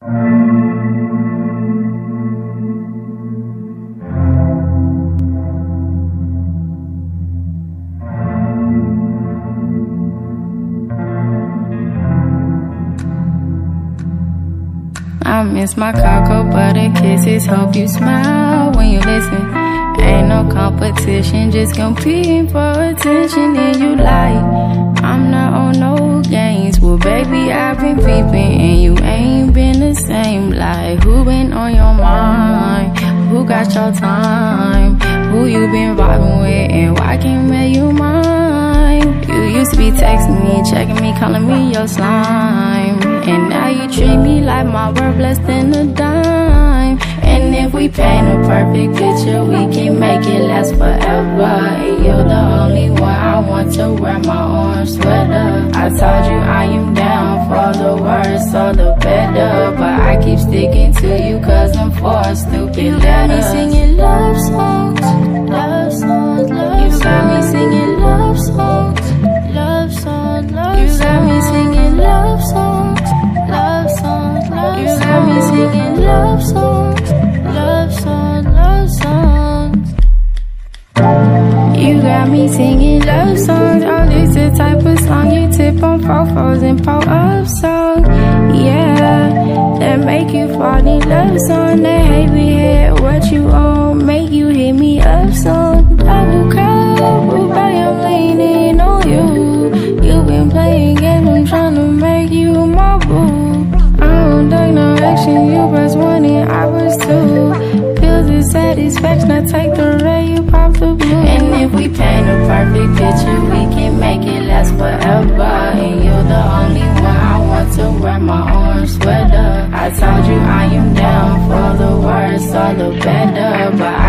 I miss my cocoa butter kisses. Hope you smile when you listen. Ain't no competition, just competing for attention. And you like, Well, baby, I've been peeping, and you ain't been the same. Like, who been on your mind? Who got your time? Who you been vibing with, and why can't make you mine? You used to be texting me, checking me, calling me your slime. And now you treat me like my worth less than a dime. And if we paint a perfect picture, we can make it last forever. You're the only one I want to wear my orange sweater. I told you I am down for the worse or the better. But I keep sticking to you cause I'm for stupid You got me singing love songs, love songs, love songs. You got me singing love songs, love songs, love songs. You got me singing love songs, love songs, love songs. You got me singing love songs, love songs, love songs. You got me singing love songs. On fofos and pull up songs. Yeah, that make you fall in love song. That heavy head, what you on, make you hit me up song. Double cup, but I'm leaning on you. You been playing games, I'm trying to make you my boo. I don't take no action, you press one and I was two. Feels the satisfaction, I take the I I am down for the worse or the better, but